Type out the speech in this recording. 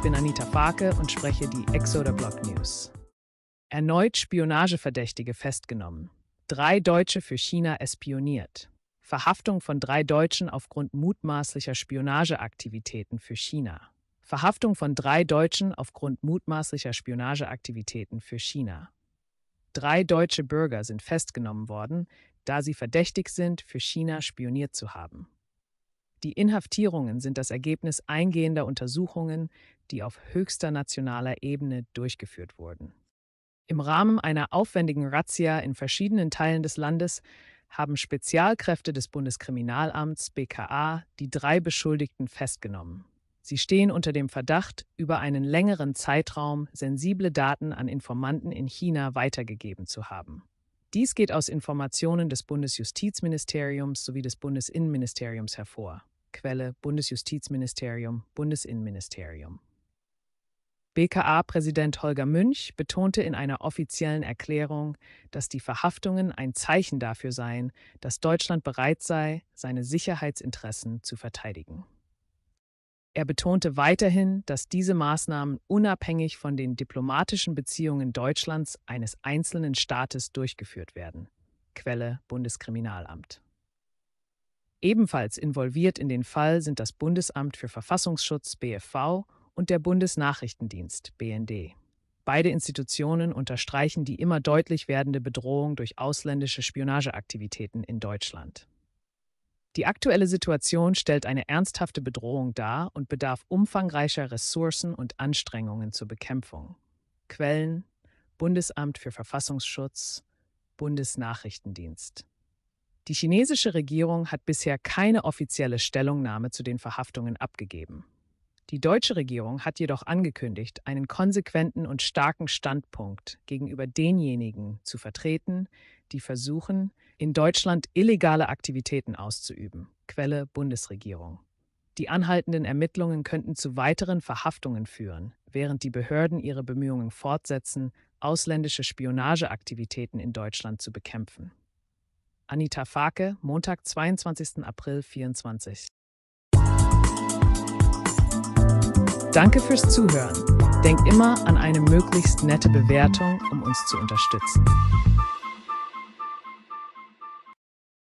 Ich bin Anita Farke und spreche die Exoder Blog News. Erneut Spionageverdächtige festgenommen. Drei Deutsche für China espioniert. Verhaftung von drei Deutschen aufgrund mutmaßlicher Spionageaktivitäten für China. Verhaftung von drei Deutschen aufgrund mutmaßlicher Spionageaktivitäten für China. Drei deutsche Bürger sind festgenommen worden, da sie verdächtig sind, für China spioniert zu haben. Die Inhaftierungen sind das Ergebnis eingehender Untersuchungen, die auf höchster nationaler Ebene durchgeführt wurden. Im Rahmen einer aufwendigen Razzia in verschiedenen Teilen des Landes haben Spezialkräfte des Bundeskriminalamts BKA die drei Beschuldigten festgenommen. Sie stehen unter dem Verdacht, über einen längeren Zeitraum sensible Daten an Informanten in China weitergegeben zu haben. Dies geht aus Informationen des Bundesjustizministeriums sowie des Bundesinnenministeriums hervor. Quelle Bundesjustizministerium, Bundesinnenministerium. BKA-Präsident Holger Münch betonte in einer offiziellen Erklärung, dass die Verhaftungen ein Zeichen dafür seien, dass Deutschland bereit sei, seine Sicherheitsinteressen zu verteidigen. Er betonte weiterhin, dass diese Maßnahmen unabhängig von den diplomatischen Beziehungen Deutschlands eines einzelnen Staates durchgeführt werden. Quelle Bundeskriminalamt. Ebenfalls involviert in den Fall sind das Bundesamt für Verfassungsschutz BFV und der Bundesnachrichtendienst BND. Beide Institutionen unterstreichen die immer deutlich werdende Bedrohung durch ausländische Spionageaktivitäten in Deutschland. Die aktuelle Situation stellt eine ernsthafte Bedrohung dar und bedarf umfangreicher Ressourcen und Anstrengungen zur Bekämpfung. Quellen Bundesamt für Verfassungsschutz, Bundesnachrichtendienst. Die chinesische Regierung hat bisher keine offizielle Stellungnahme zu den Verhaftungen abgegeben. Die deutsche Regierung hat jedoch angekündigt, einen konsequenten und starken Standpunkt gegenüber denjenigen zu vertreten, die versuchen, in Deutschland illegale Aktivitäten auszuüben. Quelle Bundesregierung. Die anhaltenden Ermittlungen könnten zu weiteren Verhaftungen führen, während die Behörden ihre Bemühungen fortsetzen, ausländische Spionageaktivitäten in Deutschland zu bekämpfen. Anita Farke, Montag, 22. April 24. Danke fürs Zuhören. Denk immer an eine möglichst nette Bewertung, um uns zu unterstützen.